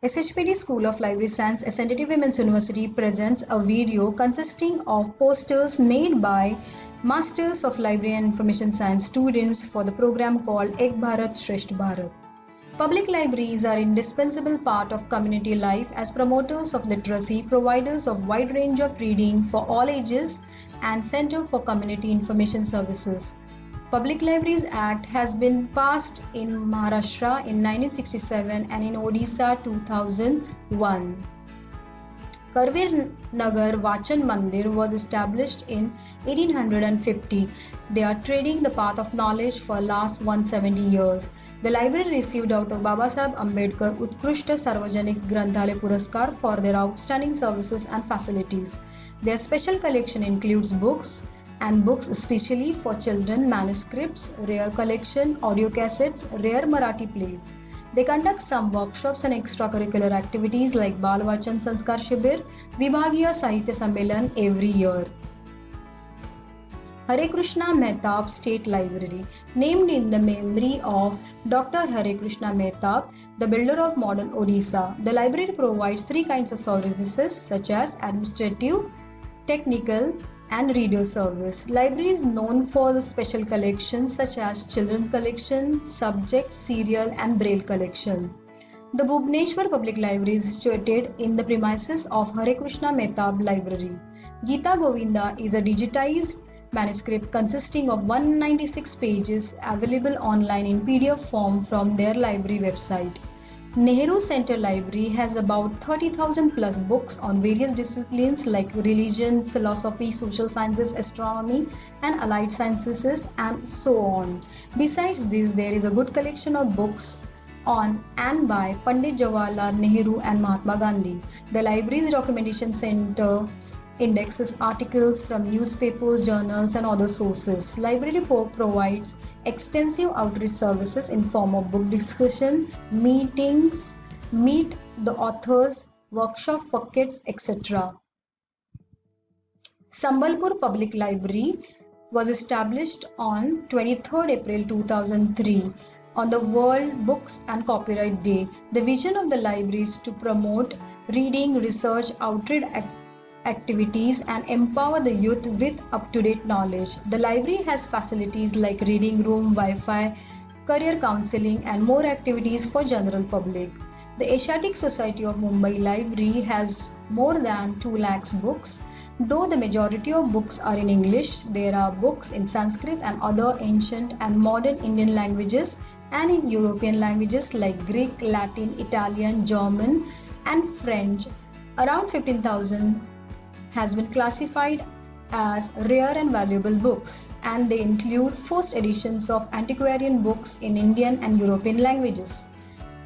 SHPT School of Library Science, SNDT Women's University presents a video consisting of posters made by Masters of Library and Information Science students for the program called Ek Bharat Shresht Bharat. Public libraries are indispensable part of community life as promoters of literacy, providers of wide range of reading for all ages, and center for community information services. Public Libraries Act has been passed in Maharashtra in 1967 and in Odisha 2001. Karvir Nagar Vachan Mandir was established in 1850. They are treading the path of knowledge for last 170 years. The library received out of Babasaheb Ambedkar Utkrishta Sarvajanik Granthale Puraskar for their outstanding services and facilities. Their special collection includes books and books especially for children, manuscripts, rare collection, audio cassettes, rare Marathi plays. They conduct some workshops and extracurricular activities like Balvachan Sanskar Shibir, Vibhagiya Sahitya Sammelan every year. Hare Krishna Mehtab State Library, named in the memory of Dr. Hare Krishna Mehtab, the builder of modern Odisha. The library provides three kinds of services such as administrative, technical, and radio service. Library is known for the special collections such as children's collection, subject, serial and braille collection. The Bhubneshwar Public Library is situated in the premises of Hare Krishna Mehtab Library. Gita Govinda is a digitized manuscript consisting of 196 pages available online in PDF form from their library website. Nehru Center Library has about 30,000 plus books on various disciplines like religion, philosophy, social sciences, astronomy, and allied sciences, and so on. Besides this, there is a good collection of books on and by Pandit Jawaharlal Nehru and Mahatma Gandhi. The library's documentation center indexes articles from newspapers, journals, and other sources. Library provides extensive outreach services in form of book discussion, meetings, meet the authors, workshop for kids, etc. Sambalpur Public Library was established on 23rd April 2003 on the World Books and Copyright Day. The vision of the library is to promote reading, research, outreach activities and empower the youth with up-to-date knowledge. The library has facilities like reading room, Wi-Fi, career counseling and more activities for general public. The Asiatic Society of Mumbai Library has more than 2 lakhs books. Though the majority of books are in English, there are books in Sanskrit and other ancient and modern Indian languages and in European languages like Greek, Latin, Italian, German and French. Around 15,000 has been classified as rare and valuable books and they include first editions of antiquarian books in Indian and European languages.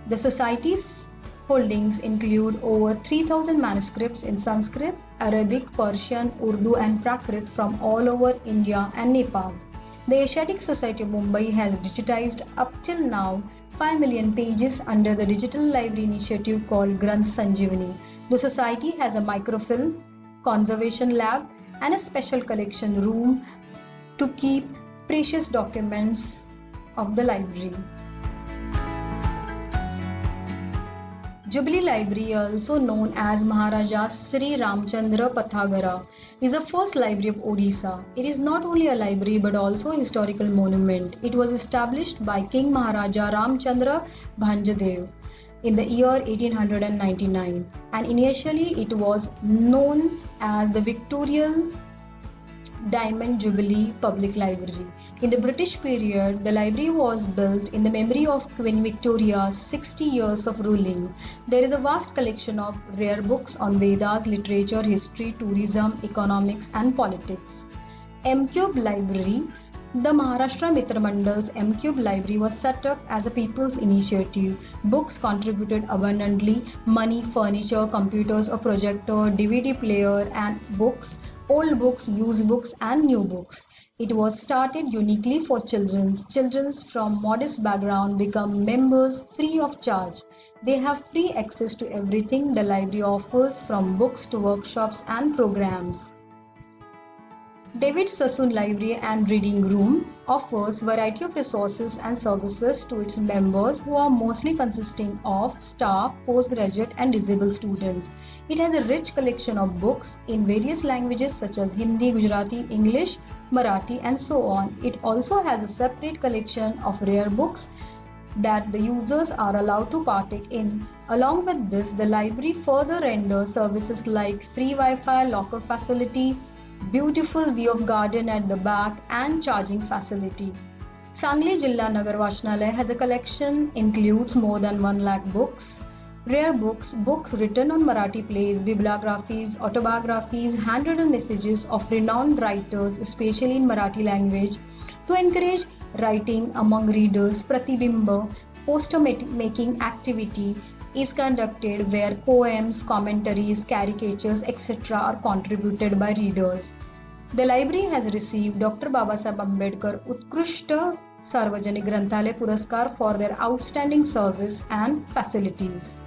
The society's holdings include over 3000 manuscripts in Sanskrit, Arabic, Persian, Urdu and Prakrit from all over India and Nepal. The Asiatic Society of Mumbai has digitized up till now 5 million pages under the digital library initiative called Granth Sanjeevani. The society has a microfilm conservation lab, and a special collection room to keep precious documents of the library. Jubilee Library, also known as Maharaja Sri Ramchandra Pathagara, is the first library of Odisha. It is not only a library but also a historical monument. It was established by King Maharaja Ramchandra Bhanjadev in the year 1899 and initially it was known as the Victorian Diamond Jubilee Public Library. In the British period, the library was built in the memory of Queen Victoria's 60 years of ruling. There is a vast collection of rare books on Vedas, literature, history, tourism, economics and politics. M-Cube Library the Maharashtra Mitra Mandal's M-Cube library was set up as a people's initiative. Books contributed abundantly, money, furniture, computers, a projector, DVD player and books, old books, used books and new books. It was started uniquely for children. Children from modest background become members free of charge. They have free access to everything the library offers from books to workshops and programs. David Sassoon Library and Reading Room offers variety of resources and services to its members who are mostly consisting of staff, postgraduate and disabled students. It has a rich collection of books in various languages such as Hindi, Gujarati, English, Marathi and so on. It also has a separate collection of rare books that the users are allowed to partake in. Along with this, the library further renders services like free Wi-Fi, locker facility, beautiful view of garden at the back and charging facility. Sangli Jilla Nagar Vachanalaya has a collection includes more than 1 lakh books, rare books, books written on Marathi plays, bibliographies, autobiographies, handwritten messages of renowned writers, especially in Marathi language, to encourage writing among readers. Pratibimba poster making activity is conducted where poems, commentaries, caricatures, etc. are contributed by readers. The library has received Dr. Babasaheb Ambedkar Utkrishta Sarvajanik Granthale Puraskar for their outstanding service and facilities.